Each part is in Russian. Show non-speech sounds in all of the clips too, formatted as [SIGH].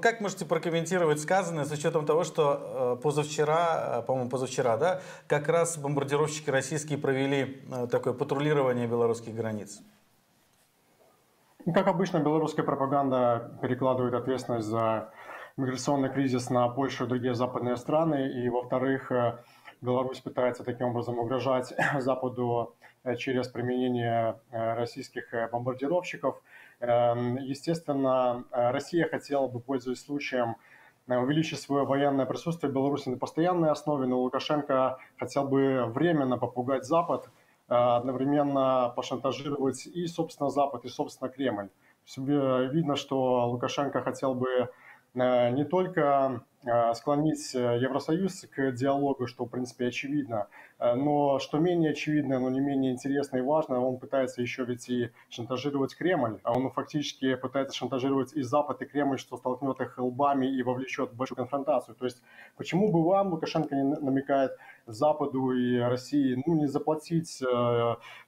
Как можете прокомментировать сказанное с учетом того, что э, позавчера, э, по-моему, позавчера, да, как раз бомбардировщики российские провели э, такое патрулирование белорусских границ? Ну, как обычно, белорусская пропаганда перекладывает ответственность за миграционный кризис на Польшу и другие западные страны. И, во-вторых, Беларусь пытается таким образом угрожать [COUGHS] Западу через применение российских бомбардировщиков – естественно, э, Россия хотела бы, пользуясь случаем, э, увеличить свое военное присутствие в Беларуси на постоянной основе, но Лукашенко хотел бы временно попугать Запад, э, одновременно пошантажировать и, собственно, Запад, и, собственно, Кремль. Видно, что Лукашенко хотел бы не только склонить Евросоюз к диалогу, что, в принципе, очевидно. Э, но что менее очевидно, но не менее интересно и важно, он пытается еще ведь и шантажировать Кремль. А он фактически пытается шантажировать и Запад, и Кремль, что столкнет их лбами и вовлечет в большую конфронтацию. То есть почему бы вам, Лукашенко не намекает Западу и России, ну, не заплатить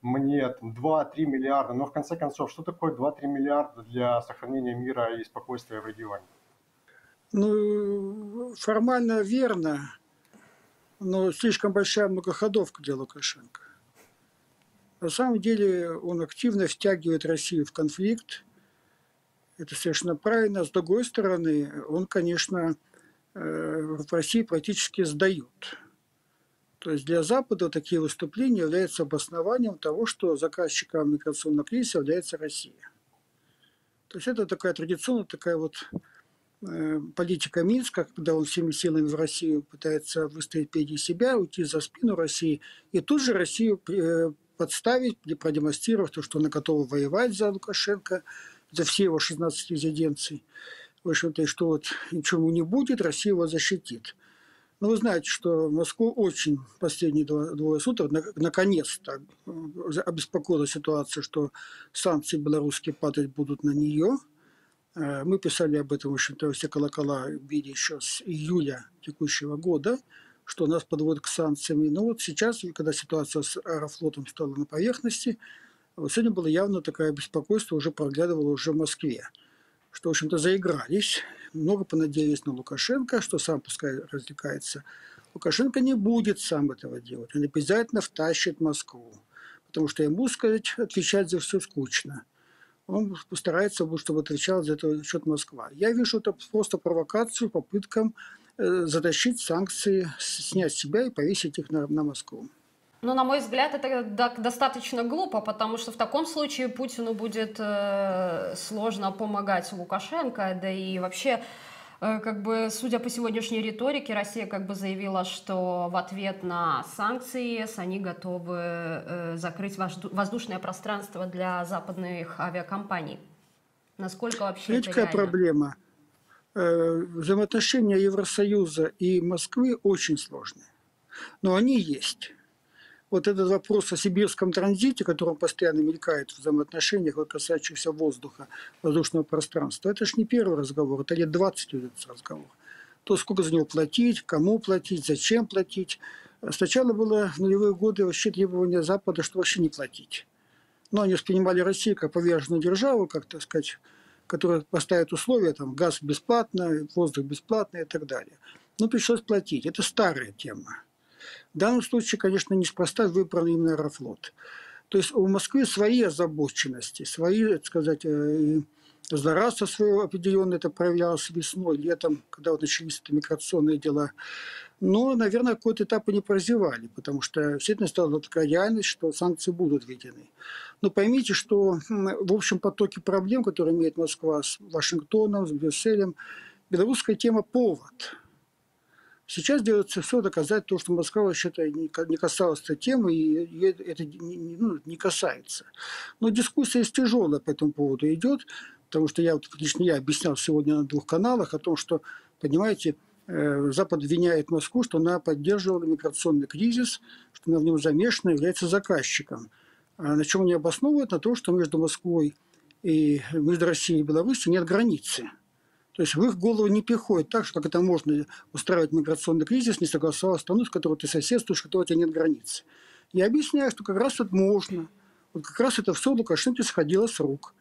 мне 2-3 миллиарда, но в конце концов, что такое 2-3 миллиарда для сохранения мира и спокойствия в регионе? Ну, формально верно, но слишком большая многоходовка для Лукашенко. На самом деле он активно втягивает Россию в конфликт. Это совершенно правильно. С другой стороны, он, конечно, э, в России практически сдают. То есть для Запада такие выступления являются обоснованием того, что заказчиком миграционного кризиса является Россия. То есть это такая традиционная такая вот политика Минска, когда он всеми силами в Россию пытается выставить впереди себя, уйти за спину России, и тут же Россию э, подставить, продемонстрировав то, что она готова воевать за Лукашенко, за все его 16 резиденций. В общем-то, что вот ничего не будет, Россия его защитит. Но вы знаете, что Москву очень последние двое суток наконец-то э, обеспокоила ситуация, что санкции белорусские падать будут на нее – Э, мы писали об этом, в общем-то, все колокола били еще с июля текущего года, что нас подводит к санкциям. Но вот сейчас, когда ситуация с аэрофлотом стала на поверхности, вот сегодня было явно такое беспокойство, уже проглядывало уже в Москве, что, в общем-то, заигрались, много понадеялись на Лукашенко, что сам пускай развлекается. Лукашенко не будет сам этого делать, он обязательно втащит Москву, потому что ему, сказать, отвечать за все скучно он постарается, чтобы отвечал за это счет Москва. Я вижу это просто провокацию, попыткам э, затащить санкции, снять себя и повесить их на, на Москву. Ну, на мой взгляд, это достаточно глупо, потому что в таком случае Путину будет э, сложно помогать Лукашенко, да и вообще как бы, судя по сегодняшней риторике, Россия как бы заявила, что в ответ на санкции ЕС они готовы э, закрыть воздушное пространство для западных авиакомпаний. Насколько вообще Видите, какая проблема? Э, взаимоотношения Евросоюза и Москвы очень сложные. Но они есть вот этот вопрос о сибирском транзите, который постоянно мелькает в взаимоотношениях, касающихся воздуха, воздушного пространства, это же не первый разговор, это лет 20 ведется разговор. То, сколько за него платить, кому платить, зачем платить. Сначала было в нулевые годы вообще требование Запада, что вообще не платить. Но они воспринимали Россию как поверженную державу, как, так сказать, которая поставит условия, там, газ бесплатно, воздух бесплатно и так далее. Но пришлось платить. Это старая тема. В данном случае, конечно, неспроста выбран именно Аэрофлот. То есть у Москвы свои озабоченности, свои, так сказать, э, злорадство свое определенно это проявлялось весной, летом, когда вот начались это миграционные дела. Но, наверное, какой-то этап они прозевали, потому что действительно стала такая реальность, что санкции будут введены. Но поймите, что в общем потоке проблем, которые имеет Москва с Вашингтоном, с Брюсселем, белорусская тема – повод – Сейчас делается все доказать то, что Москва вообще-то не касалась этой темы, и это ну, не касается. Но дискуссия тяжелая по этому поводу идет, потому что я, лично я объяснял сегодня на двух каналах о том, что, понимаете, э, Запад обвиняет Москву, что она поддерживала миграционный кризис, что она в нем замешана, является заказчиком. А на чем они обосновывают? На том, что между Москвой и между Россией и Беларусью нет границы. То есть в их голову не приходит так, что это можно устраивать миграционный кризис, не согласовав страну, с которой ты соседствуешь, которой у тебя нет границ. Я объясняю, что как раз это можно. Вот как раз это все Лукашенко сходило с рук.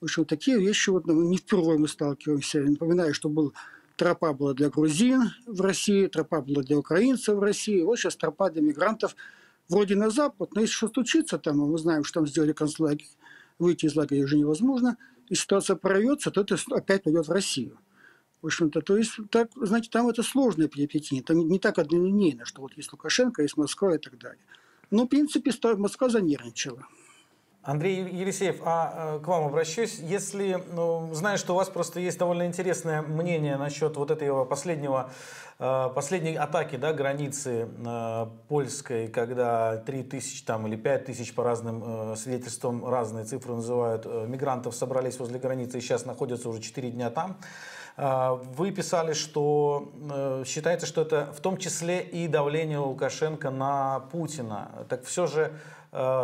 В общем, такие вещи вот ну, не впервые мы сталкиваемся. Я напоминаю, что был тропа была для грузин в России, тропа была для украинцев в России. Вот сейчас тропа для мигрантов вроде на запад, но если что случится там, мы знаем, что там сделали концлагерь, выйти из лагеря уже невозможно, и ситуация прорвется, то это опять пойдет в Россию. В общем-то, то есть, так, знаете, там это сложное переплетение, там не так однолинейно, что вот есть Лукашенко, есть Москва и так далее. Но, в принципе, Москва занервничала. Андрей Елисеев, а э, к вам обращусь. Если, ну, знаю, что у вас просто есть довольно интересное мнение насчет вот этого последнего, э, последней атаки, да, границы э, польской, когда 3 тысячи там или 5 тысяч по разным свидетельствам, разные цифры называют, мигрантов собрались возле границы и сейчас находятся уже 4 дня там. Вы писали, что считаете, что это в том числе и давление Лукашенко на Путина. Так все же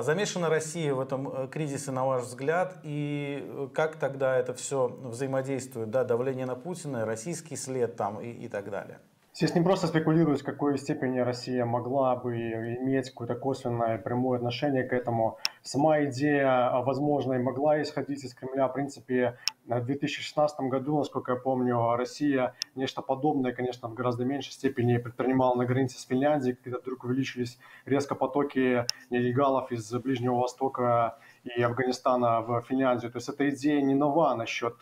замешана Россия в этом э, кризисе, на ваш взгляд, и э, как тогда это все взаимодействует, да, давление на Путина, российский след там и, и так далее? Здесь не просто спекулируют, в какой степени Россия могла бы иметь какое-то косвенное прямое отношение к этому. Сама идея возможной могла исходить из Кремля. В принципе, в 2016 году, насколько я помню, Россия нечто подобное, конечно, в гораздо меньшей степени предпринимала на границе с Финляндией, когда вдруг увеличились резко потоки нелегалов из Ближнего Востока и Афганистана в Финляндию. То есть эта идея не нова насчет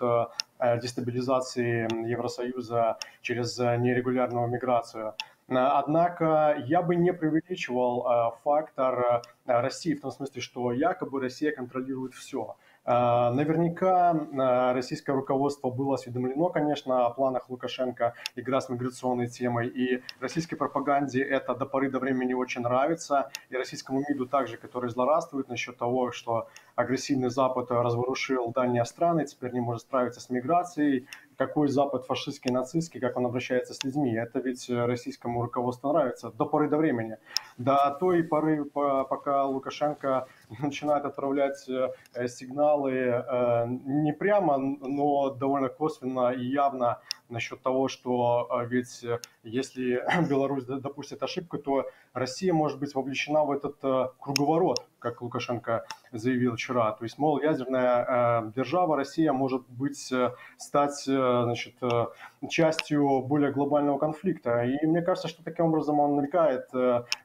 Э, дестабилизации Евросоюза через э, нерегулярную миграцию. Э, однако я бы не преувеличивал фактор России в том смысле, что якобы Россия контролирует все. А, наверняка а, российское руководство было осведомлено, конечно, о планах Лукашенко игра с миграционной темой, и российской пропаганде это до поры до времени очень нравится, и российскому МИДу также, который злорадствует насчет того, что агрессивный Запад разворушил дальние страны, теперь не может справиться с миграцией, какой Запад фашистский, нацистский, как он обращается с людьми. Это ведь российскому руководству нравится до поры до времени. До той поры, пока Лукашенко [LAUGHS] начинает отправлять э, сигналы э, не прямо, но довольно косвенно и явно насчет того, что э, ведь если [CLEARS THROAT] Беларусь допустит ошибку, то Россия может быть вовлечена в этот круговорот, как Лукашенко заявил вчера. То есть, мол, ядерная держава Россия может быть стать значит, частью более глобального конфликта. И мне кажется, что таким образом он намекает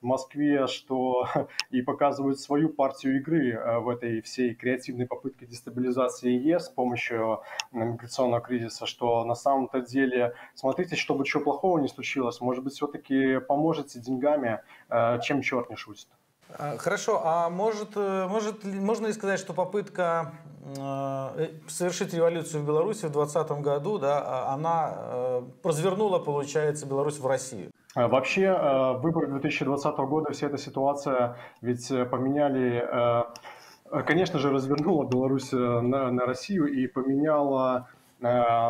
Москве, что [LAUGHS] и показывает свою партию игры э, в этой всей креативной попытке дестабилизации ЕС с помощью миграционного кризиса, что на самом-то деле, смотрите, чтобы чего плохого не случилось, может быть, все-таки поможете деньгами, э, чем черт не шутит. А, хорошо, а может, э, может, можно ли сказать, что попытка совершить революцию в Беларуси в 2020 году, да, а, она развернула, получается, Беларусь в Россию? Вообще, э, выборы 2020 года, вся эта ситуация ведь э, поменяли, э, конечно же, развернула Беларусь на, на Россию и поменяла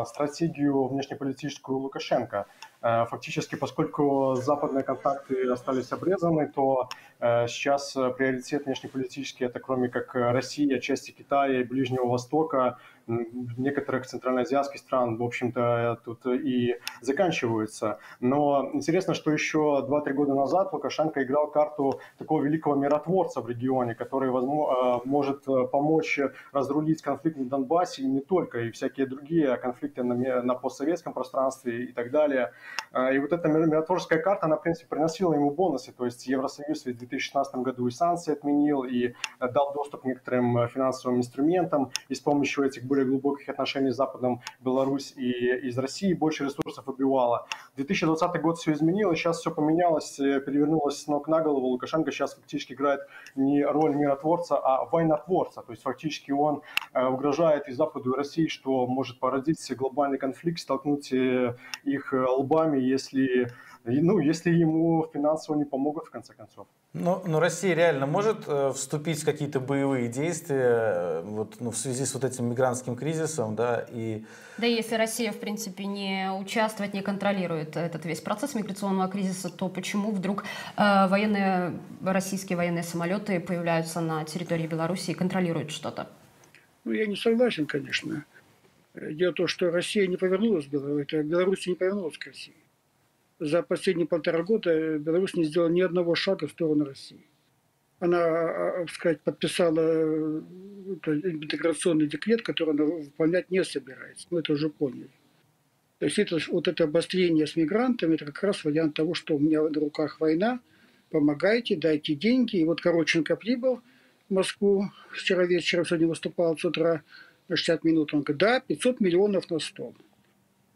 стратегию внешнеполитическую Лукашенко. Фактически, поскольку западные контакты остались обрезаны, то сейчас приоритет внешнеполитический – это кроме как Россия, части Китая и Ближнего Востока – некоторых центральноазиатских стран, в общем-то, тут и заканчиваются. Но интересно, что еще 2-3 года назад Лукашенко играл карту такого великого миротворца в регионе, который возможно, э, может э, помочь разрулить конфликт на Донбассе и не только, и всякие другие конфликты на, на постсоветском пространстве и так далее. Э, и вот эта миротворческая карта, она, в принципе, приносила ему бонусы. То есть Евросоюз в 2016 году и санкции отменил, и дал доступ к некоторым финансовым инструментам, и с помощью этих более глубоких отношений с Западом Беларусь и из России больше ресурсов убивала. 2020 год все изменилось, сейчас все поменялось, э, перевернулось с ног на голову. Лукашенко сейчас фактически играет не роль миротворца, а войнотворца. То есть фактически он э, угрожает и Западу, и России, что может породить глобальный конфликт, столкнуть э, их лбами, если ну, если ему финансово не помогут, в конце концов. Но, но Россия реально может э, вступить в какие-то боевые действия э, вот, ну, в связи с вот этим мигрантским кризисом, да, и... Да если Россия, в принципе, не участвует, не контролирует этот весь процесс миграционного кризиса, то почему вдруг э, военные, российские военные самолеты появляются на территории Беларуси и контролируют что-то? Ну, я не согласен, конечно. Дело в том, что Россия не повернулась к Беларуси, Беларусь не повернулась к России за последние полтора года Беларусь не сделала ни одного шага в сторону России. она, а, а, сказать, подписала э, интеграционный декрет, который она выполнять не собирается. Мы это уже поняли. То есть это, вот это обострение с мигрантами, это как раз вариант того, что у меня на руках война, помогайте, дайте деньги. И вот Короченко прибыл в Москву вчера вечером, сегодня выступал с утра на 60 минут. Он говорит, да, 500 миллионов на стол.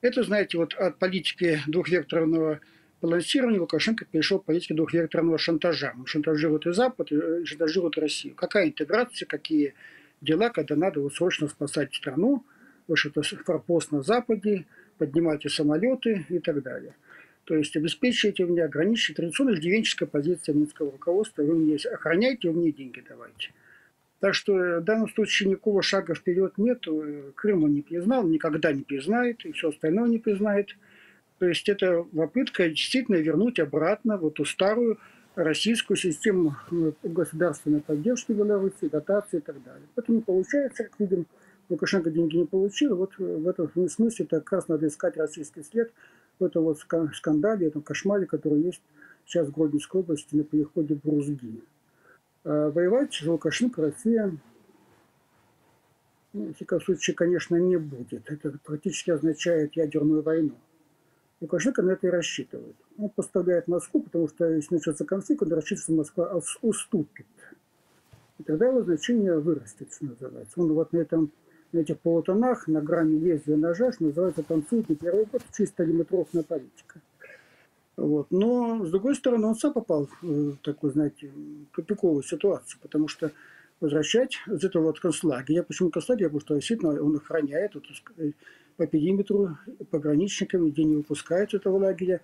Это, знаете, вот от политики двухвекторного балансирования Лукашенко перешел к политике двухвекторного шантажа. Он шантажирует и Запад, и шантажирует Россию. Какая интеграция, какие дела, когда надо вот срочно спасать страну, вот что-то форпост на Западе, поднимайте самолеты и так далее. То есть обеспечивайте меня, ограничите традиционная иждивенческая позиция минского руководства, вы мне охраняйте, вы мне деньги давайте. Так что в данном случае никакого шага вперед нет. Крым он не признал, никогда не признает, и все остальное не признает. То есть это попытка действительно вернуть обратно вот эту старую российскую систему э, государственной поддержки Беларуси, дотации и так далее. Это не получается, как видим, Лукашенко деньги не получил. Вот в этом смысле это как раз надо искать российский след в этом вот скандале, этом кошмаре, который есть сейчас в Гродненской области на переходе Брузги. А воевать с Лукашенко Россия, ну, в всяком случае, конечно, не будет. Это практически означает ядерную войну. Лукашенко на это и рассчитывает. Он поставляет Москву, потому что если начнется конфликт, он рассчитывает, что Москва уступит. И тогда его значение вырастет, что называется. Он вот на, этом, на этих полутонах, на грани лезвия ножа, что называется, танцует не первый год, чисто лимитровная политика. Вот. Но, с другой стороны, он сам попал в такую, знаете, тупиковую ситуацию, потому что возвращать из этого вот концлагеря, почему концлагерь, потому что действительно он охраняет, вот, по периметру пограничниками, где не выпускают этого лагеря.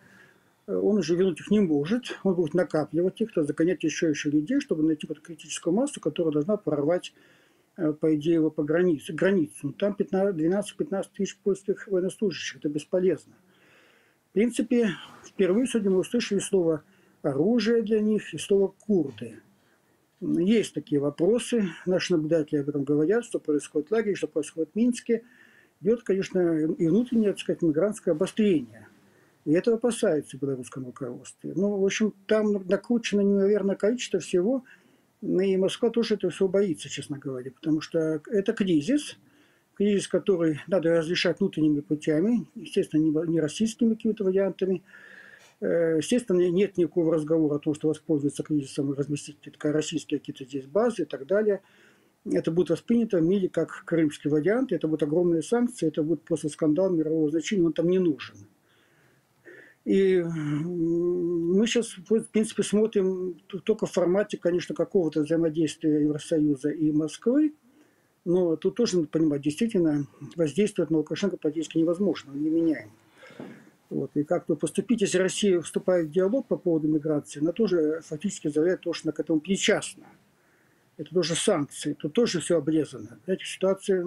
Он уже вернуть их не может, он будет накапливать их, то загонять еще еще людей, чтобы найти вот критическую массу, которая должна прорвать, э, по идее, его по границе, границу. Там 12-15 тысяч польских военнослужащих, это бесполезно. В принципе, впервые сегодня мы услышали слово оружие для них и слово курды. Есть такие вопросы, наши наблюдатели об этом говорят, что происходит в лагере, что происходит в Минске – идет, конечно, и внутреннее, так сказать, мигрантское обострение. И этого опасается белорусскому руководстве. Ну, в общем, там накручено невероятное количество всего, и Москва тоже это все боится, честно говоря, потому что это кризис, кризис, который надо разрешать внутренними путями, естественно, не российскими какими-то вариантами. Э, естественно, нет никакого разговора о том, что воспользоваться кризисом и разместить российские какие-то здесь базы и так далее – это будет воспринято в мире как крымский вариант, это будут огромные санкции, это будет просто скандал мирового значения, он там не нужен. И мы сейчас, в принципе, смотрим только в формате, конечно, какого-то взаимодействия Евросоюза и Москвы, но тут тоже надо понимать, действительно, воздействовать на Лукашенко практически невозможно, он не меняем. Вот. И как-то поступить, если Россия вступает в диалог по поводу миграции, она тоже фактически заявляет то, что она к этому причастна это тоже санкции, тут тоже все обрезано. Эта ситуация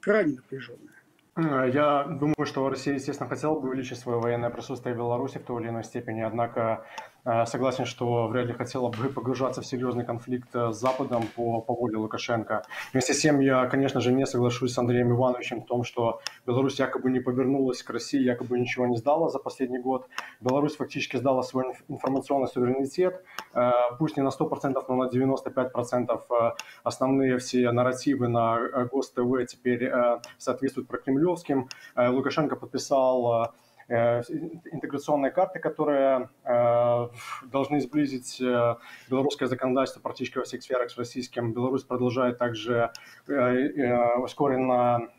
крайне напряженная. Я думаю, что Россия, естественно, хотела бы увеличить свое военное присутствие в Беларуси в той или иной степени, однако согласен, что вряд ли хотела бы погружаться в серьезный конфликт э, с Западом по, по воле Лукашенко. Вместе с тем, я, конечно же, не соглашусь с Андреем Ивановичем в том, что Беларусь якобы не повернулась к России, якобы ничего не сдала за последний год. Беларусь фактически сдала свой информационный суверенитет, э, пусть не на 100%, но на 95% основные все нарративы на ГОСТВ теперь соответствуют прокремлевским. Лукашенко подписал Э, интеграционные карты, которые э, должны сблизить э, белорусское законодательство практически во всех сферах с российским. Беларусь продолжает также ускоренно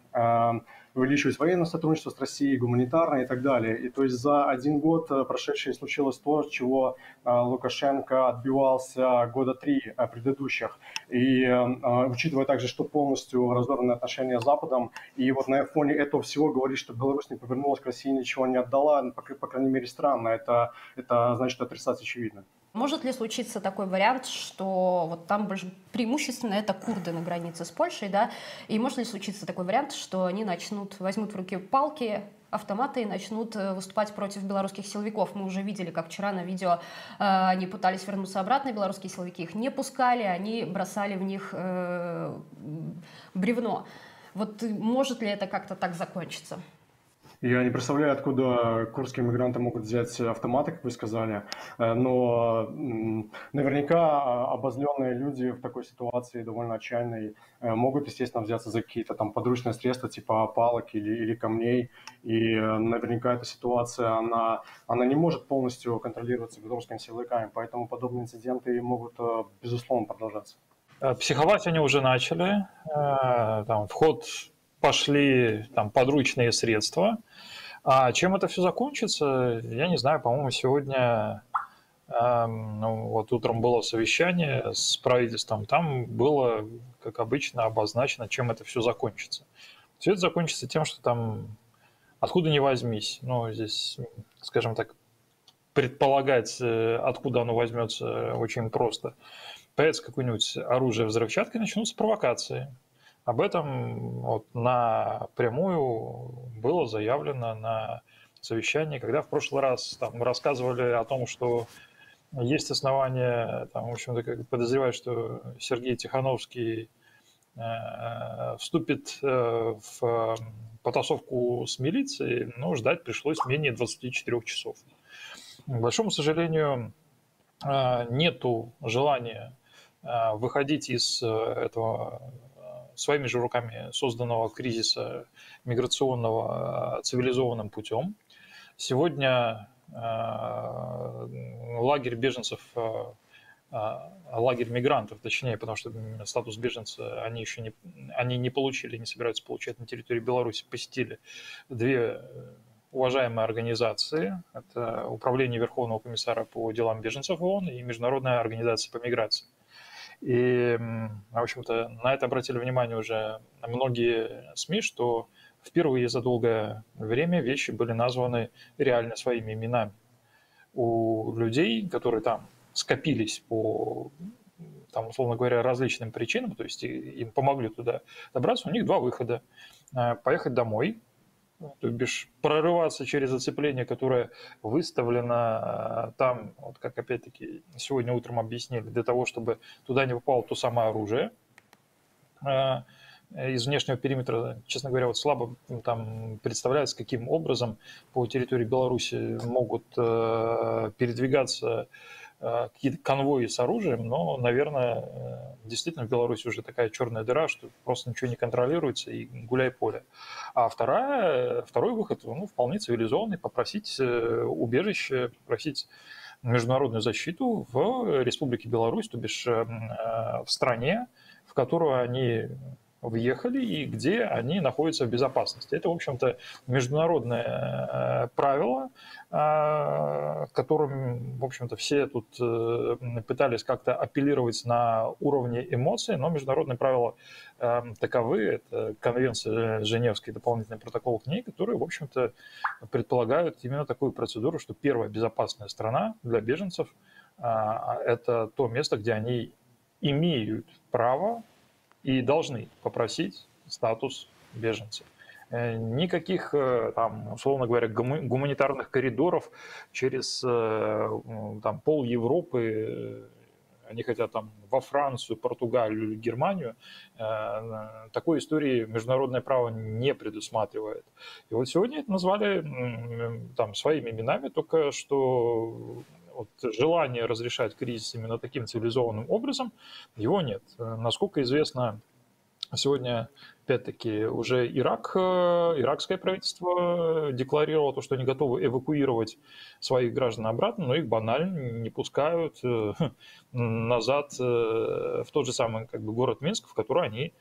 увеличивать военное сотрудничество с Россией, гуманитарное и так далее. И то есть за один год э, прошедший случилось то, чего э, Лукашенко отбивался года три э, предыдущих. И учитывая также, что полностью разорваны отношения с Западом, и вот на фоне этого всего говорить, что Беларусь не повернулась к России, ничего не отдала, по, крайней мере, странно. Это, это значит отрицать очевидно. Может ли случиться такой вариант, что вот там преимущественно это курды на границе с Польшей, да, и может ли случиться такой вариант, что они начнут, возьмут в руки палки, автоматы и начнут э, выступать против белорусских силовиков. Мы уже видели, как вчера на видео э, они пытались вернуться обратно, белорусские силовики их не пускали, они бросали в них э, бревно. Вот может ли это как-то так закончиться? Я не представляю, откуда курские мигранты могут взять автоматы, как вы сказали, э, но наверняка а, обозленные люди в такой ситуации довольно отчаянной э, могут, естественно, взяться за какие-то там подручные средства типа палок или, или камней, и э, наверняка эта ситуация, она, она не может полностью контролироваться белорусскими силовиками, поэтому подобные инциденты могут, безусловно, продолжаться. Психовать они уже начали, там, в ход пошли там, подручные средства – а чем это все закончится, я не знаю, по-моему, сегодня эм, ну, вот утром было совещание с правительством, там было, как обычно, обозначено, чем это все закончится. Все это закончится тем, что там откуда не возьмись, ну, здесь, скажем так, предполагать, э, откуда оно возьмется, очень просто. Появится какое-нибудь оружие взрывчаткой, начнутся провокации. Об этом вот напрямую было заявлено на совещании, когда в прошлый раз там, рассказывали о том, что есть основания, там, в общем-то, подозревать, что Сергей Тихановский э, вступит э, в потасовку с милицией, но ждать пришлось менее 24 часов. К большому сожалению, э, нету желания э, выходить из э, этого своими же руками созданного кризиса миграционного э, цивилизованным путем. Сегодня э, лагерь беженцев, э, лагерь мигрантов, точнее, потому что статус беженца они еще не, они не получили, не собираются получать на территории Беларуси, посетили две уважаемые организации. Это Управление Верховного комиссара по делам беженцев ООН и Международная организация по миграции. И, в общем-то, на это обратили внимание уже многие СМИ, что впервые за долгое время вещи были названы реально своими именами. У людей, которые там скопились по, там, условно говоря, различным причинам, то есть им помогли туда добраться, у них два выхода. Э, поехать домой, то бишь прорываться через зацепление, которое выставлено а, там, вот как опять-таки сегодня утром объяснили, для того, чтобы туда не попало то самое оружие а, из внешнего периметра, честно говоря, вот слабо там представляется, каким образом по территории Беларуси могут э, передвигаться Э, какие-то конвои с оружием, но, наверное, э, действительно в Беларуси уже такая черная дыра, что просто ничего не контролируется и гуляй поле. А вторая, второй выход, ну, вполне цивилизованный, попросить э, убежище, попросить международную защиту в Республике Беларусь, то бишь в стране, в которую они въехали и где они находятся в безопасности. Это, в общем-то, международное правило, а, которым, в общем-то, все тут э, пытались как-то апеллировать на уровне эмоций, но международные правила э, таковы. Это конвенция Женевский дополнительный протокол к ней, которые, в общем-то, предполагают именно такую процедуру, что первая безопасная страна для беженцев это то место, где они имеют право и должны попросить статус беженцев. Э, никаких, э, там, условно говоря, гуманитарных коридоров через э, там, пол Европы, они хотят там во Францию, Португалию Германию, такой истории международное право не предусматривает. И вот сегодня это назвали там своими именами, только что вот желание разрешать кризис именно таким цивилизованным образом, его нет. Насколько известно, Сегодня, опять-таки, уже Ирак, э, иракское правительство декларировало то, что они готовы эвакуировать своих граждан обратно, но их банально не пускают э, [LAUGHS] назад э, в тот же самый как бы, город Минск, в который они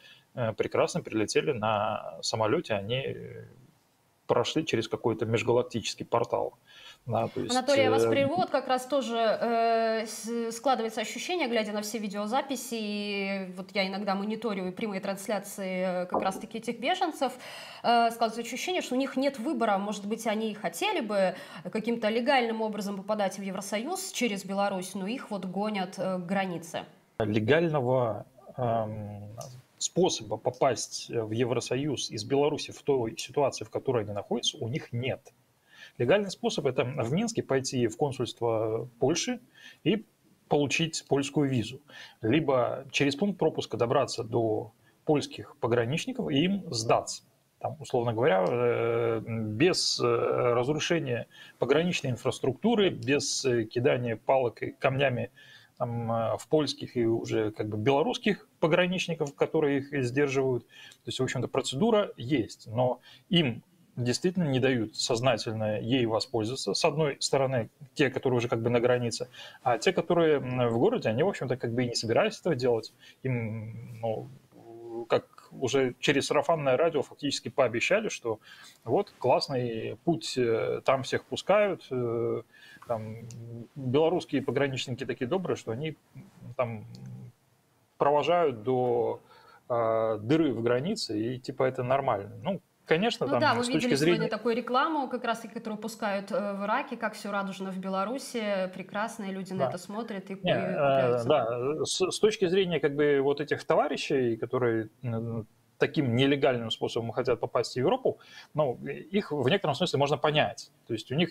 прекрасно прилетели на самолете, они прошли через какой-то межгалактический портал. Да, есть, Анатолий, я вас э, прерву. Вот как раз тоже э, складывается ощущение, глядя на все видеозаписи, и вот я иногда мониторю прямые трансляции э, как раз-таки этих беженцев, э, складывается ощущение, что у них нет выбора. Может быть, они хотели бы каким-то легальным образом попадать в Евросоюз через Беларусь, но их вот гонят э, к границе. Легального эм, способа попасть в Евросоюз из Беларуси в той ситуации, в которой они находятся, у них нет. Легальный способ – это в Минске пойти в консульство Польши и получить польскую визу. Либо через пункт пропуска добраться до польских пограничников и им сдаться там, условно говоря, э, без э, разрушения пограничной инфраструктуры, без кидания палок и камнями там, в польских и уже как бы белорусских пограничников, которые их сдерживают. То есть, в общем-то, процедура есть, но им действительно не дают сознательно ей воспользоваться. С одной стороны, те, которые уже как бы на границе, а те, которые в городе, они, в общем-то, как бы и не собирались этого делать. Им, ну, как уже через сарафанное радио фактически пообещали, что вот классный путь, э, там всех пускают, э, там, белорусские пограничники такие добрые, что они там провожают до э, дыры в границе, и типа это нормально. Ну, Конечно, ну там, да, с видели точки сегодня зрения... такую рекламу, как раз таки, которую пускают э, в Ираке, как все радужно в Беларуси, прекрасные люди Да. на это смотрят и, Не, э, да, с, с точки зрения как бы вот этих товарищей, которые таким нелегальным способом хотят попасть в Европу, ну, их в некотором смысле можно понять. То есть у них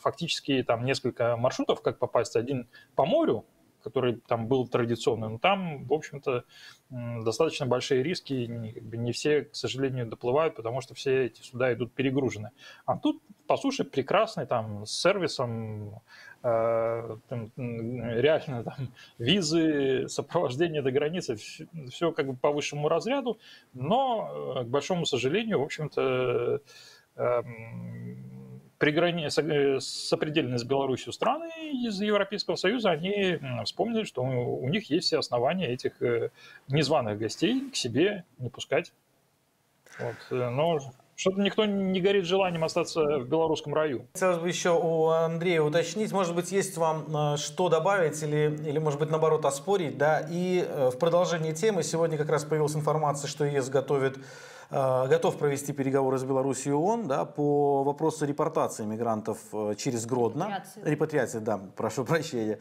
фактически там несколько маршрутов, как попасть. Один по морю, который там был традиционный, но там, в общем-то, достаточно большие риски, не, все, к сожалению, доплывают, потому что все эти суда идут перегружены. А тут по суше прекрасный, там, с сервисом, э, реально там визы, сопровождение до границы, все как бы по высшему разряду, но, э, к большому сожалению, в общем-то, эм, приграни... э, сопредельные с Беларусью страны из Европейского Союза, они вспомнили, что у у них есть все основания этих э, незваных гостей к себе не пускать. Вот. э, Но что-то никто не горит желанием остаться в белорусском раю. Хотелось бы еще у Андрея уточнить, может быть, есть вам э, что добавить или, или может быть, наоборот, оспорить, да, и э, в продолжении темы сегодня как раз появилась информация, что ЕС готовит э, готов провести переговоры с Беларусью и ООН да, по вопросу репортации мигрантов через Гродно. Репатриации, да, прошу прощения.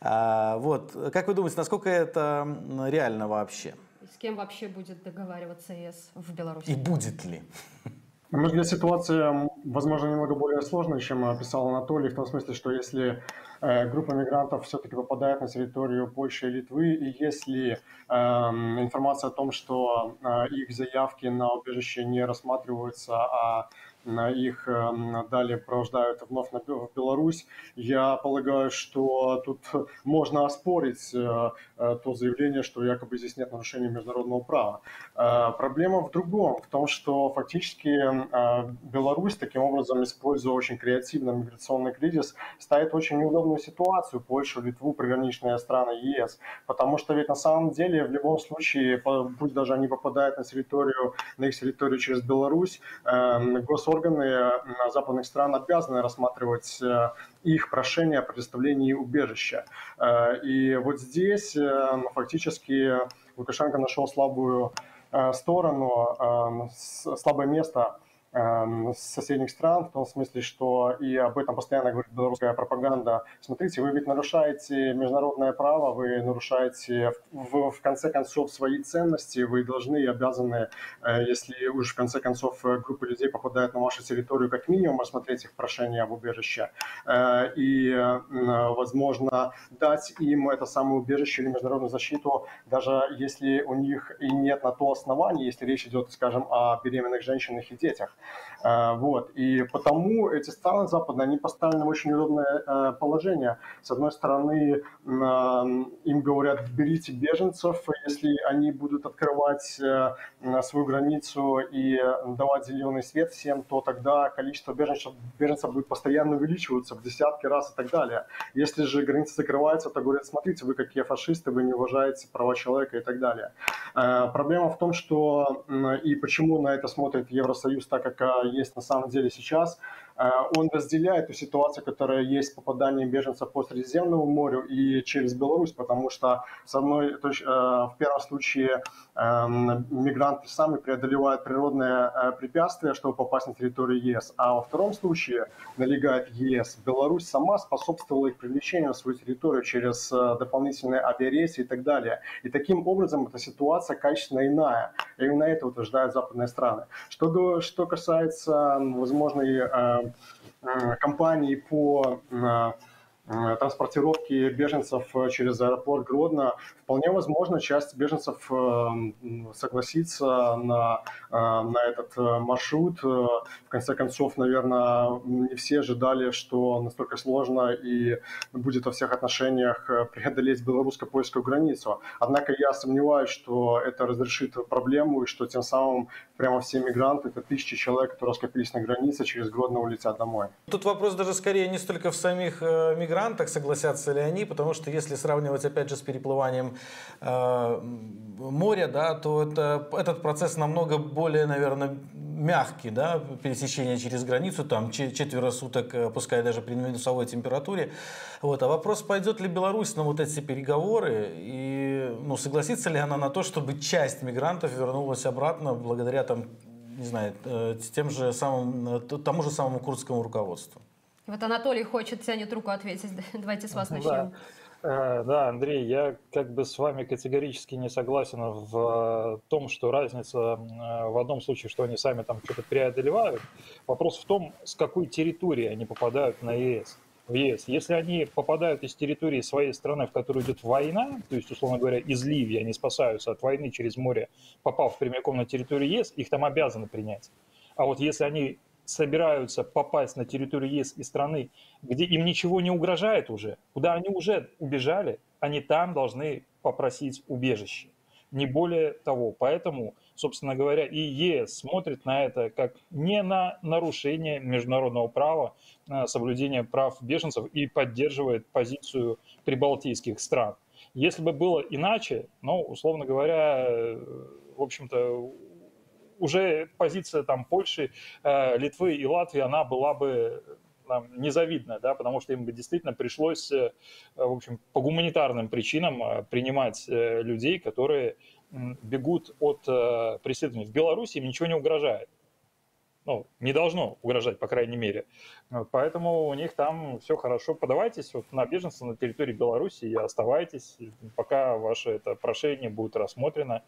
А, Вот, как вы думаете, насколько это реально вообще? И с кем вообще будет договариваться ЕС в Беларуси? И будет ли? На мой взгляд, ситуация, возможно, немного более сложная, чем описал Анатолий, в том смысле, что если э, группа мигрантов все-таки попадает на территорию Польши и Литвы, и если эм, информация о том, что э, их заявки на убежище не рассматриваются, а на их эм, далее провождают вновь в Беларусь, я полагаю, что тут можно оспорить э, э, то заявление, что якобы здесь нет нарушения международного права. Э, Проблема в другом, в том, что фактически э, Беларусь таким образом, используя очень креативно миграционный кризис, ставит очень неудобную ситуацию Польшу, Литву, приграничные страны ЕС. Потому что ведь на самом деле в любом случае, пусть даже они попадают на территорию, на их территорию через Беларусь, э, госорганы э, западных стран обязаны рассматривать э, их прошение о предоставлении убежища. Э, И вот здесь э, фактически Лукашенко нашел слабую э, сторону, слабое место э, соседних стран, в том смысле, что и об этом постоянно говорит белорусская пропаганда. Смотрите, вы ведь нарушаете международное право, вы нарушаете в, в конце концов свои ценности, вы должны и обязаны, э, если уж в конце концов э, группа людей попадает на вашу территорию, как минимум рассмотреть их прошение об убежище э, и, возможно, дать им это самое убежище или международную защиту, даже если у них и нет на то оснований, если речь идет, скажем, о беременных женщинах и детях. Э, Вот. И потому эти страны западные, они поставлены в очень неудобное э, положение. С одной стороны, м, им говорят, берите беженцев, если они будут открывать э, свою границу и давать зеленый свет всем, то тогда количество беженцев, беженцев будет постоянно увеличиваться в десятки раз и так далее. Если же границы закрываются, то говорят, смотрите, вы какие фашисты, вы не уважаете права человека и так далее. Э, Проблема в том, что и почему на это смотрит Евросоюз так, как а, есть на самом деле сейчас, он разделяет ту ситуацию, которая есть с попаданием беженцев по Средиземному морю и через Беларусь, потому что с одной, то есть, э, в первом случае эм, мигранты сами преодолевают природное э, препятствие, чтобы попасть на территорию ЕС, а во втором случае налегает ЕС. Беларусь сама способствовала их привлечению на свою территорию через э, дополнительные авиарейсы и так далее. И таким образом эта ситуация качественно иная. Именно это утверждают западные страны. Что, что касается возможной э, кампании по Э, транспортировки беженцев э, через аэропорт Гродно, вполне возможно, часть беженцев э, согласится на, на этот маршрут. В конце концов, наверное, не все ожидали, что настолько сложно и будет во всех отношениях преодолеть белорусско-польскую границу. Однако я сомневаюсь, что это разрешит проблему и что тем самым прямо все мигранты, это тысячи человек, которые скопились на границе, через Гродно улетят домой. Тут вопрос даже скорее не столько в самих мигрантах, мигрантах, согласятся ли они, потому что если сравнивать опять же с переплыванием э, моря, да, то это, этот процесс намного более, наверное, мягкий, да, пересечение через границу, там четверо суток, э, пускай даже при минусовой температуре. Вот. А вопрос, пойдет ли Беларусь на вот эти переговоры и ну, согласится ли она на то, чтобы часть мигрантов вернулась обратно благодаря там, не знаю, э, тем же самым, э, тому же самому курдскому руководству. Вот Анатолий хочет, тянет руку ответить. [LAUGHS] Давайте с вас начнем. Да. Э, да, Андрей, я как бы с вами категорически не согласен в том, что разница э, в одном случае, что они сами там что-то преодолевают. Вопрос в том, с какой территории они попадают на ЕС. В ЕС. Если они попадают из территории своей страны, в которую идет война, то есть, условно говоря, из Ливии они спасаются от войны через море, попав прямиком на территорию ЕС, их там обязаны принять. А вот если они собираются попасть на территорию ЕС и страны, где им ничего не угрожает уже, куда они уже убежали, они там должны попросить убежище. Не более того. Поэтому, собственно говоря, и ЕС смотрит на это как не на нарушение международного права, на соблюдение прав беженцев и поддерживает позицию прибалтийских стран. Если бы было иначе, ну, условно говоря, в общем-то, уже позиция там Польши, э, Литвы и Латвии, она была бы там, незавидная, да, потому что им бы действительно пришлось, э, в общем, по гуманитарным причинам э, принимать людей, которые бегут от преследования. В Беларуси им ничего не угрожает. Ну, не должно угрожать, по крайней мере. Поэтому у них там все хорошо. Подавайтесь вот на беженство на территории Беларуси и оставайтесь, пока ваше это прошение будет рассмотрено.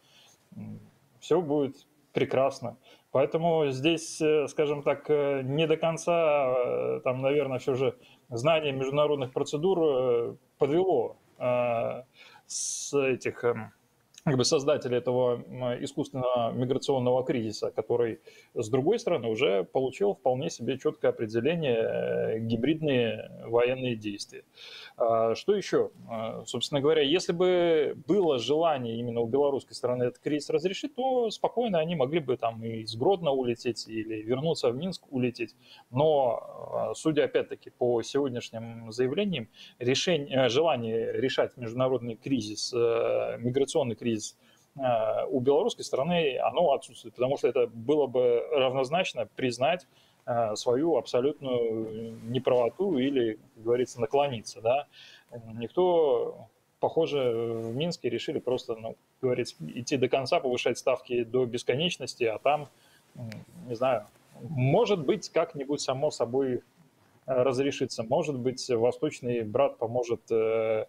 Все будет прекрасно. Поэтому здесь, э, скажем так, э, не до конца, э, там, наверное, все же знание международных процедур подвело с этих эм, как бы создатели этого искусственного миграционного кризиса, который, с другой стороны, уже получил вполне себе четкое определение э, гибридные военные действия. А, что еще? А, собственно говоря, если бы было желание именно у белорусской стороны этот кризис разрешить, то спокойно они могли бы там и из Гродно улететь или вернуться в Минск улететь. Но, а, судя опять-таки по сегодняшним заявлениям, решение, желание решать международный кризис, э, миграционный кризис кризис э, у белорусской стороны, оно отсутствует, потому что это было бы равнозначно признать э, свою абсолютную неправоту или, как говорится, наклониться. Да? Никто, похоже, в Минске решили просто, ну, говорится, идти до конца, повышать ставки до бесконечности, а там, не знаю, может быть, как-нибудь само собой разрешится. Может быть, восточный брат поможет э, э,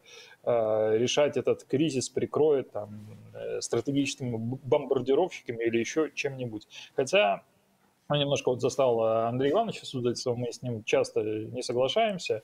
решать этот кризис, прикроет там, э, стратегическими бомбардировщиками или еще чем-нибудь. Хотя ну, немножко вот застал Андрея Ивановича Судальцева, мы с ним часто не соглашаемся,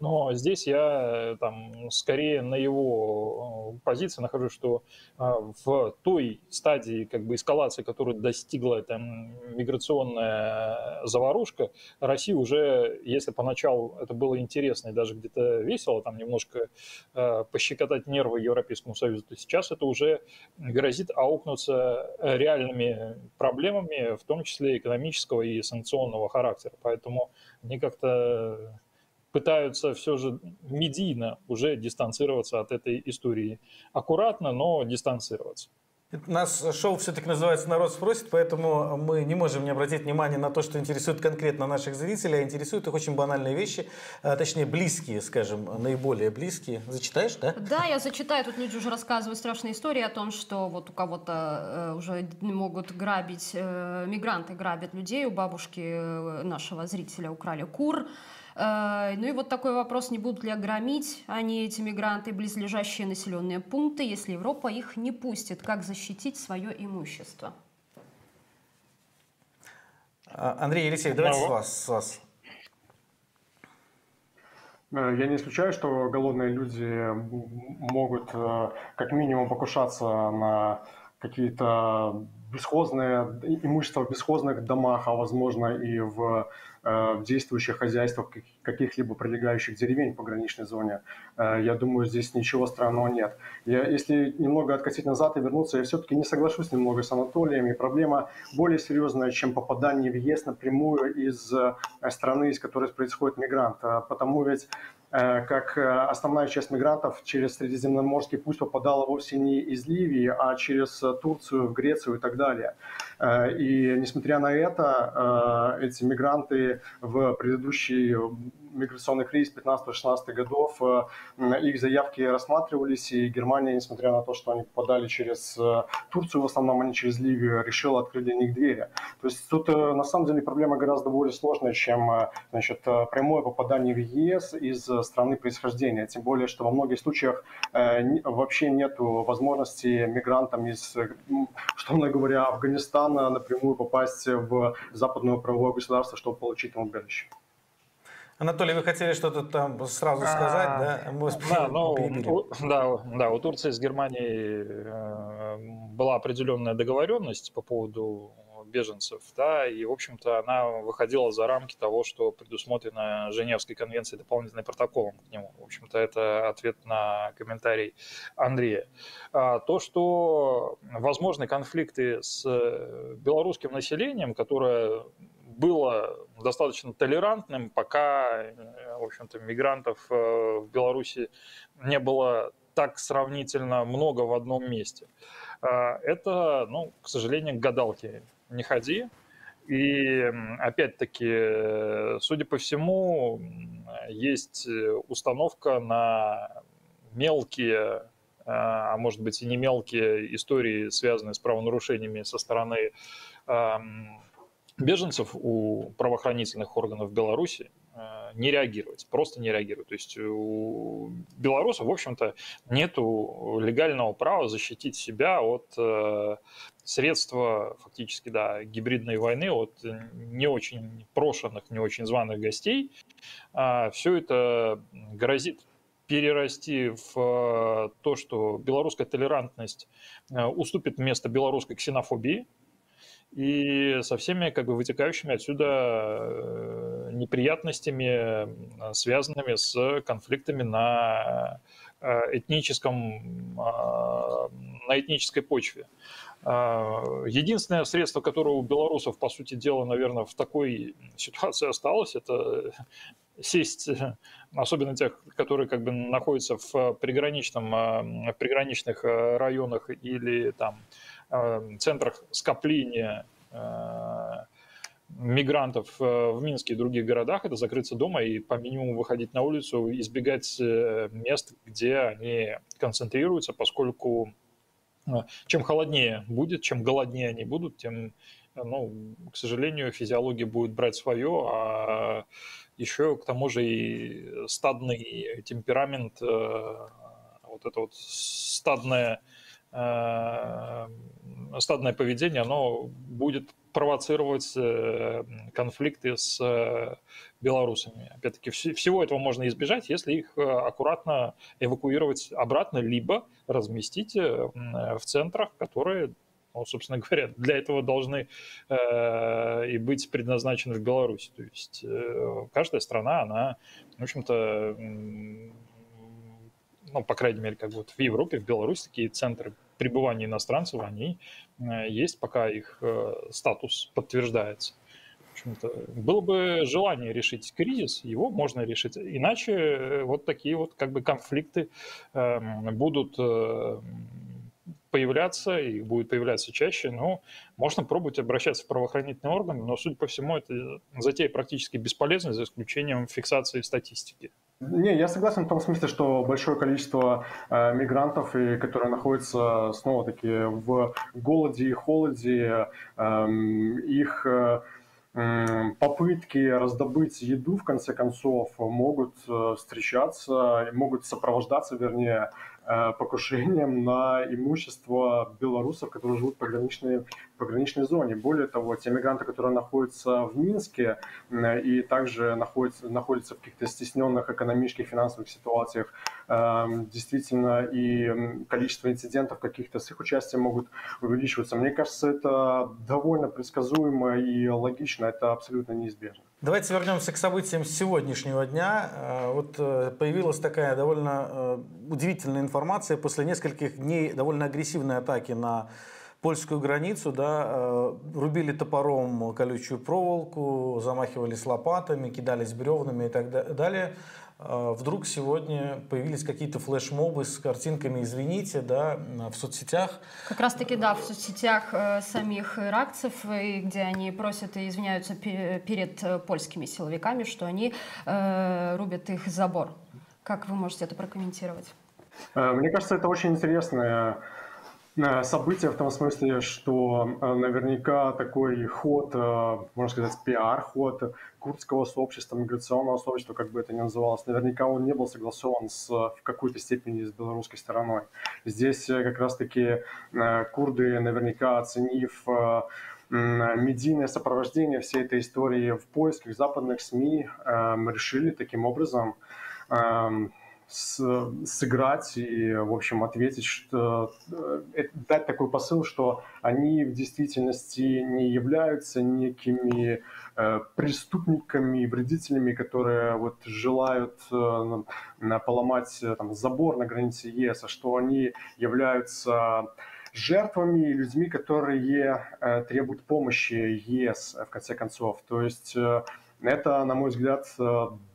но здесь я там скорее на его э, позиции нахожу, что э, в той стадии как бы эскалации, которую достигла там миграционная заварушка, Россия уже, если поначалу это было интересно и даже где-то весело, там немножко э, пощекотать нервы Европейскому Союзу, то сейчас это уже грозит аукнуться реальными проблемами, в том числе экономического и санкционного характера. Поэтому мне как-то пытаются все же медийно уже дистанцироваться от этой истории. Аккуратно, но дистанцироваться. Нас шоу все-таки называется «Народ спросит», поэтому мы не можем не обратить внимание на то, что интересует конкретно наших зрителей, а интересуют их очень банальные вещи, а, точнее, близкие, скажем, наиболее близкие. Зачитаешь, да? Да, я зачитаю. Тут люди уже рассказывают страшные истории о том, что вот у кого-то э, уже могут грабить, э, мигранты грабят людей, у бабушки э, нашего зрителя украли кур, ну и вот такой вопрос, не будут ли огромить они, эти мигранты, близлежащие населенные пункты, если Европа их не пустит? Как защитить свое имущество? А, Андрей Елисеев, давайте с вас. С вас. Э, я не исключаю, что голодные люди могут э, как минимум покушаться на какие-то бесхозные, имущество в бесхозных домах, а возможно и в Э, в действующих хозяйствах каких-либо прилегающих деревень в пограничной зоне. Э, я думаю, здесь ничего странного нет. Я, если немного откатить назад и вернуться, я все-таки не соглашусь немного с Анатолием. И проблема более серьезная, чем попадание в ЕС напрямую из э, страны, из которой происходит мигрант. Потому ведь как основная часть мигрантов через Средиземноморский путь попадала вовсе не из Ливии, а через Турцию, Грецию и так далее. И несмотря на это, эти мигранты в предыдущий миграционный кризис 15-16 годов, э, их заявки рассматривались, и Германия, несмотря на то, что они попадали через э, Турцию, в основном они через Ливию, решила открыть для них двери. То есть тут э, на самом деле проблема гораздо более сложная, чем значит, прямое попадание в ЕС из страны происхождения. Тем более, что во многих случаях вообще нет возможности мигрантам из, условно говоря, Афганистана напрямую попасть в западное правовое государство, чтобы получить там убежище. Анатолий, вы хотели что-то там сразу сказать, а, да? Да, ну, у, да, да, у Турции с Германией э, была определенная договоренность по поводу беженцев, да, и, в общем-то, она выходила за рамки того, что предусмотрено Женевской конвенцией дополнительным протоколом к нему. В общем-то, это ответ на комментарий Андрея. А, то, что возможны конфликты с белорусским населением, которое было достаточно толерантным, пока, в общем-то, мигрантов э, в Беларуси не было так сравнительно много в одном месте. А, это, ну, к сожалению, к гадалке не ходи. И опять-таки, судя по всему, есть установка на мелкие, а может быть и не мелкие истории, связанные с правонарушениями со стороны беженцев у правоохранительных органов Беларуси э, не реагировать, просто не реагируют. То есть у белорусов, в общем-то, нет легального права защитить себя от э, средства фактически, да, гибридной войны, от не очень прошенных, не очень званых гостей. А Все это грозит перерасти в э, то, что белорусская толерантность уступит место белорусской ксенофобии, и со всеми как бы вытекающими отсюда э, неприятностями, связанными с конфликтами на э, этническом, а, на этнической почве. А, единственное средство, которое у белорусов, по сути дела, наверное, в такой ситуации осталось, это сесть, особенно тех, которые как бы находятся в, приграничном, а, в приграничных районах или там центрах скопления э, мигрантов э, в Минске и других городах, это закрыться дома и по минимуму выходить на улицу, избегать мест, где они концентрируются, поскольку чем холоднее будет, чем голоднее они будут, тем, ну, к сожалению, физиология будет брать свое, а еще к тому же и стадный темперамент, вот это вот стадное Э, стадное поведение, оно будет провоцировать э, конфликты с э, белорусами. Опять-таки, всего этого можно избежать, если их аккуратно эвакуировать обратно, либо разместить в центрах, которые ну, собственно говоря, для этого должны э, и быть предназначены в Беларуси. То есть э, каждая страна, она, в общем-то, ну, по крайней мере, как вот в Европе, в Беларуси такие центры пребывания иностранцев, они э, есть, пока их э, статус подтверждается. В общем-то, было бы желание решить кризис, его можно решить. Иначе э, вот такие вот как бы конфликты эм, будут появляться и будет появляться чаще, но можно пробовать обращаться в правоохранительные органы, но, судя по всему, это затея практически бесполезна, за исключением фиксации статистики. Не, я согласен в том смысле, что большое количество э, мигрантов, и, которые находятся снова-таки в голоде и холоде, э, их э, попытки раздобыть еду, в конце концов, могут э, встречаться, могут сопровождаться, вернее, покушением на имущество белорусов, которые живут в пограничной, пограничной зоне. Более того, те мигранты, которые находятся в Минске и также находятся, находятся в каких-то стесненных экономических, финансовых ситуациях, эм, действительно и количество инцидентов каких-то с их участием могут увеличиваться. Мне кажется, это довольно предсказуемо и логично, это абсолютно неизбежно. Давайте вернемся к событиям сегодняшнего дня. Э, вот э, появилась такая довольно э, удивительная информация после нескольких дней довольно агрессивной атаки на польскую границу, да, рубили топором колючую проволоку, замахивались лопатами, кидались бревнами и так далее. А, вдруг сегодня появились какие-то флешмобы с картинками «Извините», да, в соцсетях. Как раз-таки, да, в соцсетях э, самих иракцев, и где они просят и извиняются перед э, польскими силовиками, что они э, рубят их забор. Как вы можете это прокомментировать? Э, мне кажется, это очень интересное событие в том смысле, что наверняка такой ход, можно сказать, пиар-ход курдского сообщества, миграционного сообщества, как бы это ни называлось, наверняка он не был согласован с, в какой-то степени с белорусской стороной. Здесь э, как раз-таки э, курды, наверняка оценив э, медийное сопровождение всей этой истории в поисках западных СМИ, решили таким образом эм, сыграть и, в общем, ответить, что дать такой посыл, что они в действительности не являются некими Э, преступниками, вредителями, которые вот желают э, поломать э, там, забор на границе ЕС, а что они являются жертвами, людьми, которые требуют помощи ЕС, в конце концов. То есть это, на мой взгляд,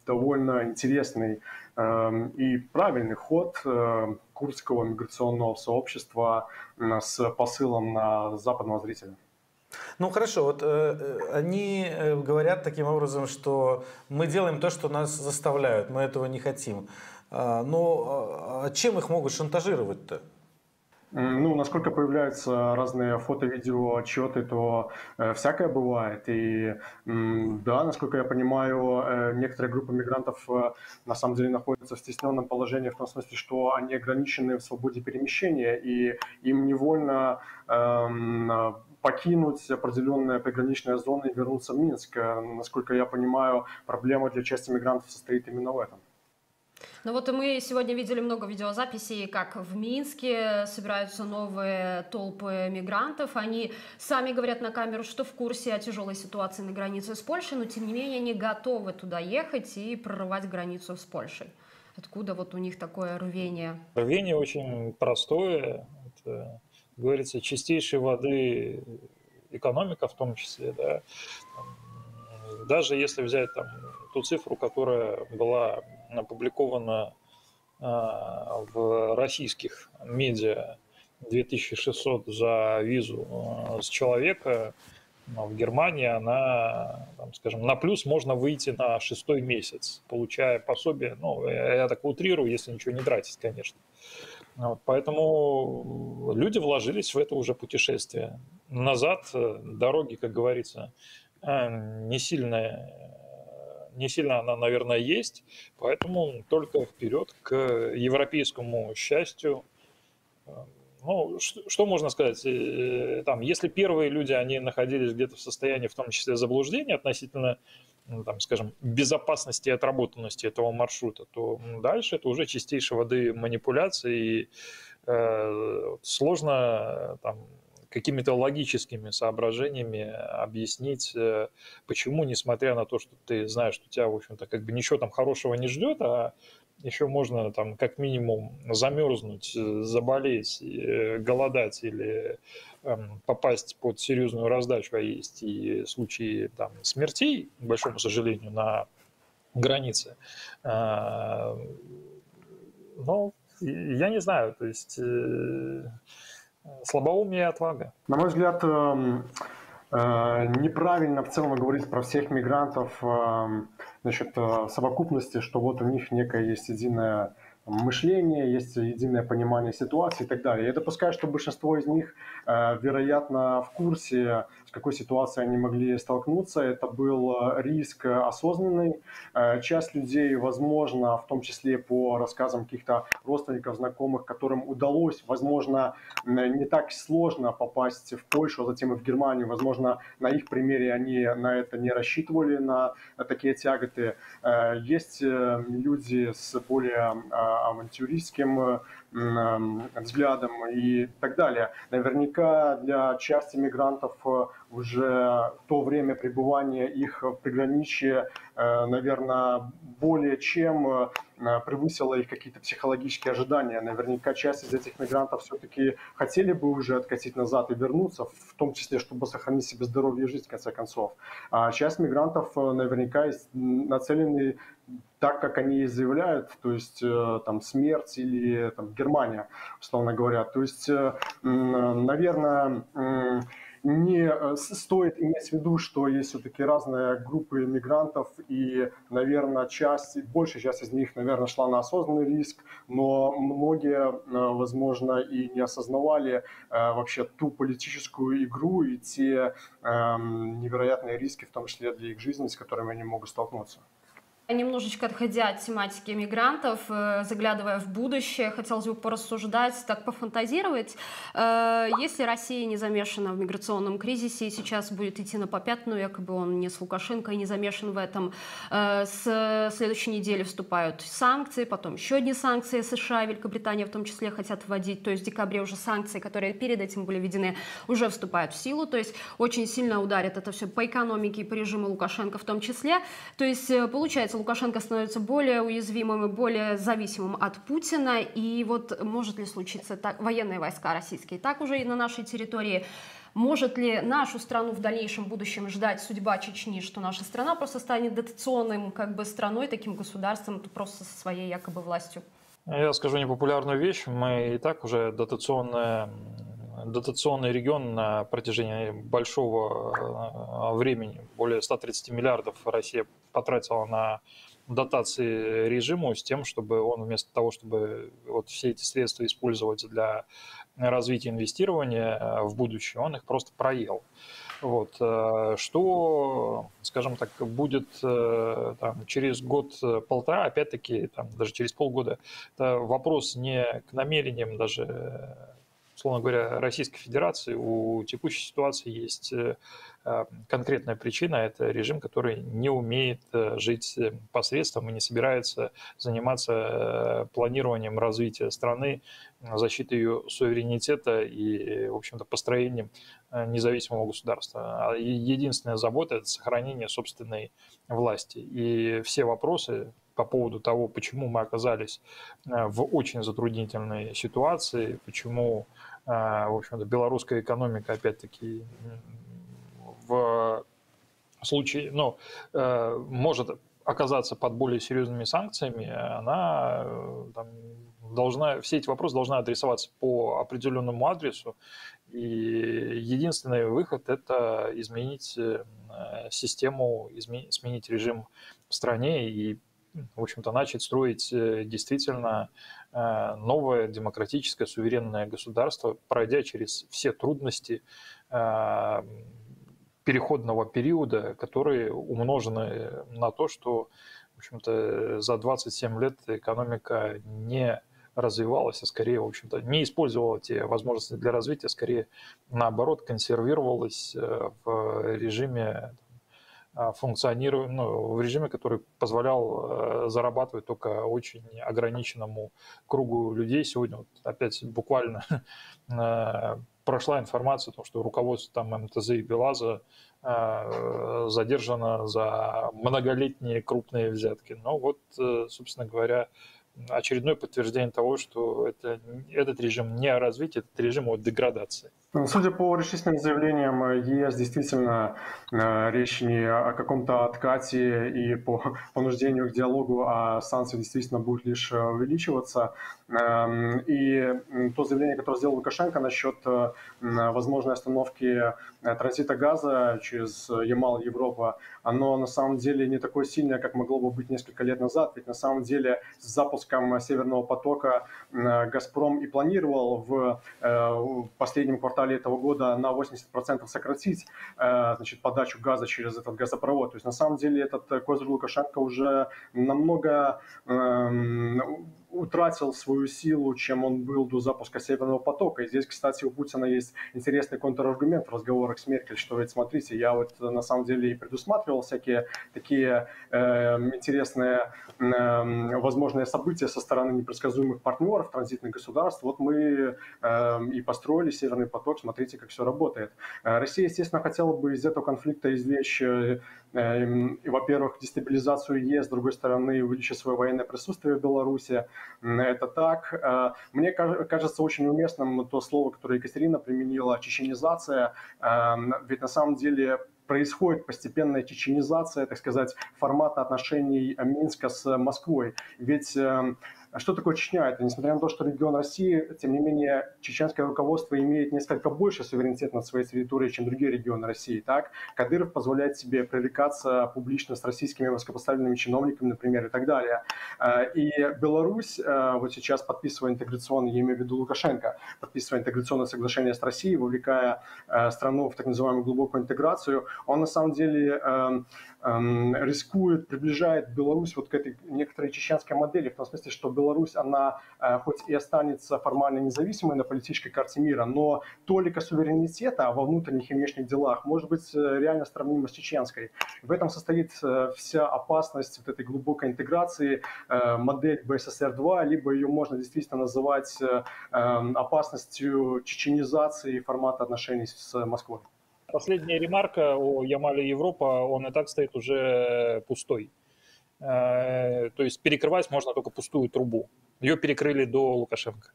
довольно интересный и правильный ход курдского миграционного сообщества с посылом на западного зрителя. Ну хорошо, вот э, э, они э, говорят таким образом, что мы делаем то, что нас заставляют, мы этого не хотим. А, но а чем их могут шантажировать-то? Ну, насколько появляются разные фото-видео отчеты, то э, всякое бывает. И э, да, насколько я понимаю, э, некоторые группы мигрантов э, на самом деле находятся в стесненном положении в том смысле, что они ограничены в свободе перемещения, и им невольно э, покинуть определенные приграничные зоны и вернуться в Минск. Насколько я понимаю, проблема для части мигрантов состоит именно в этом. Ну вот мы сегодня видели много видеозаписей, как в Минске собираются новые толпы мигрантов. Они сами говорят на камеру, что в курсе о тяжелой ситуации на границе с Польшей, но тем не менее они готовы туда ехать и прорывать границу с Польшей. Откуда вот у них такое рвение? Рвение очень простое. Это говорится, чистейшей воды экономика в том числе, да, даже если взять там ту цифру, которая была опубликована а, в российских медиа 2600 за визу а, с человека, в Германии она, там, скажем, на плюс можно выйти на шестой месяц, получая пособие, ну, я так утрирую, если ничего не тратить, конечно. Вот, поэтому люди вложились в это уже путешествие. Назад э, дороги, как говорится, э, не сильно, не сильно она, наверное, есть, поэтому только вперед к европейскому счастью. Ну, что, можно сказать? Там, если первые люди, они находились где-то в состоянии, в том числе заблуждения относительно ну, там, скажем, безопасности и отработанности этого маршрута, то дальше это уже чистейшей воды манипуляции, и э, сложно там, какими-то логическими соображениями объяснить, э, почему, несмотря на то, что ты знаешь, что тебя, в общем-то, как бы ничего там хорошего не ждет, а еще можно там как минимум замерзнуть, э, заболеть, э, голодать или эм, попасть под серьезную раздачу, а есть и случаи там, смертей, к большому сожалению, на границе. А, но я не знаю, то есть э, слабоумие и отвага. На мой взгляд, эм, неправильно в целом говорить про всех мигрантов эм, значит, совокупности, что вот у них некая есть единая мышление, есть единое понимание ситуации и так далее. Я допускаю, что большинство из них, э, вероятно, в курсе, с какой ситуацией они могли столкнуться. Это был риск осознанный. Э, часть людей, возможно, в том числе по рассказам каких-то родственников, знакомых, которым удалось, возможно, не так сложно попасть в Польшу, а затем и в Германию. Возможно, на их примере они на это не рассчитывали, на такие тяготы. Э, есть люди с более авантюристским взглядом и так далее. Наверняка для части мигрантов э, уже то время пребывания их в приграничье, э, наверное, более чем превысило их какие-то психологические ожидания. Наверняка часть из этих мигрантов все-таки хотели бы уже откатить назад и вернуться, в том числе, чтобы сохранить себе здоровье и жизнь, в конце концов. А часть мигрантов наверняка нацелены так, как они и заявляют, то есть э, там смерть или там, Германия, условно говоря. То есть, э, наверное, не э, стоит иметь в виду, что есть все-таки разные группы мигрантов, и, наверное, часть, большая часть из них, наверное, шла на осознанный риск, но многие, возможно, и не осознавали вообще ту политическую игру и те эм, невероятные риски, в том числе для их жизни, с которыми они могут столкнуться. Немножечко отходя от тематики мигрантов, э, заглядывая в будущее, хотелось бы порассуждать, так пофантазировать. Э, если Россия не замешана в миграционном кризисе и сейчас будет идти на попятную, якобы он не с Лукашенко и не замешан в этом, э, с следующей недели вступают санкции, потом еще одни санкции США, Великобритания в том числе хотят вводить, то есть в декабре уже санкции, которые перед этим были введены, уже вступают в силу, то есть очень сильно ударит это все по экономике и по режиму Лукашенко в том числе. То есть получается, получается, Лукашенко становится более уязвимым и более зависимым от Путина. И вот может ли случиться так, военные войска российские так уже и на нашей территории, может ли нашу страну в дальнейшем будущем ждать судьба Чечни, что наша страна просто станет дотационным как бы страной, таким государством, просто со своей якобы властью? Я скажу непопулярную вещь. Мы и так уже дотационная дотационный регион на протяжении большого э, времени, более 130 миллиардов Россия потратила на дотации режиму с тем, чтобы он вместо того, чтобы вот все эти средства использовать для развития инвестирования э, в будущее, он их просто проел. Вот. Э, что, скажем так, будет там, через год-полтора, опять-таки, там, даже через полгода, это вопрос не к намерениям даже условно говоря, Российской Федерации у текущей ситуации есть э, э, конкретная причина – это режим, который не умеет э, жить посредством и не собирается заниматься планированием развития страны, защитой ее суверенитета и, в общем-то, построением независимого государства. А единственная забота – это сохранение собственной власти. И все вопросы, по поводу того, почему мы оказались в очень затруднительной ситуации, почему в общем-то, белорусская экономика, опять-таки, в случае, ну, э, может оказаться под более серьезными санкциями, она э, там, должна, все эти вопросы должны адресоваться по определенному адресу, и единственный выход – это изменить э, систему, изменить, сменить режим в стране и в общем-то, начать строить действительно новое демократическое суверенное государство, пройдя через все трудности э, переходного периода, которые умножены на то, что, в общем-то, за 27 лет экономика не развивалась, а скорее, в общем-то, не использовала те возможности для развития, скорее, наоборот, консервировалась в режиме а, функционирует ну, в режиме, который позволял э, зарабатывать только очень ограниченному кругу людей. Сегодня вот опять буквально [LAUGHS] э, прошла информация о том, что руководство там МТЗ и Белаза э, задержано за многолетние крупные взятки. Но вот, собственно говоря, очередное подтверждение того, что это, этот режим не о развитии, этот режим о деградации. Ну, судя по решительным заявлениям ЕС, действительно э, речь не о каком-то откате и по [LAUGHS] понуждению к диалогу, а санкции действительно будут лишь э, увеличиваться. Эм, и то заявление, которое сделал Лукашенко насчет э, возможной остановки транзита газа через Ямал, Европа, оно на самом деле не такое сильное, как могло бы быть несколько лет назад. Ведь на самом деле с запуском Северного потока «Газпром» и планировал в последнем квартале квартале этого года на 80% сократить э, значит, подачу газа через этот газопровод. То есть на самом деле этот э, козырь Лукашенко уже намного эм, утратил свою силу, чем он был до запуска Северного потока. И здесь, кстати, у Путина есть интересный контраргумент в разговорах с Меркель, что ведь смотрите, я вот на самом деле и предусматривал всякие такие э, интересные э, возможные события со стороны непредсказуемых партнеров, транзитных государств. Вот мы э, и построили Северный поток, смотрите, как все работает. Э, Россия, естественно, хотела бы из этого конфликта извлечь э, во-первых, дестабилизацию ЕС, с другой стороны, увеличить свое военное присутствие в Беларуси. Это так. Э, мне кажется очень уместным то слово, которое Екатерина применила, чеченизация. Эм, ведь на самом деле происходит постепенная чеченизация, так сказать, формата отношений Минска с Москвой. Ведь эм, а что такое Чечня? Это несмотря на то, что регион России, тем не менее, чеченское руководство имеет несколько больше суверенитет над своей территорией, чем другие регионы России. Так, Кадыров позволяет себе привлекаться публично с российскими высокопоставленными чиновниками, например, и так далее. А, и Беларусь а, вот сейчас подписывая интеграционный, я имею в виду Лукашенко, подписывая интеграционное соглашение с Россией, вовлекая страну в так называемую глубокую интеграцию, он на самом деле рискует, приближает Беларусь вот к этой некоторой чеченской модели, в том смысле, что Беларусь, она э, хоть и останется формально независимой на политической карте мира, но толика суверенитета во внутренних и внешних делах может быть э, реально сравнима с чеченской. В этом состоит э, вся опасность вот этой глубокой интеграции, модель БССР-2, либо ее можно действительно называть эм, опасностью чеченизации формата отношений с Москвой. Последняя ремарка о Ямале Европа, он и так стоит уже пустой. Э, то есть перекрывать можно только пустую трубу. Ее перекрыли до Лукашенко.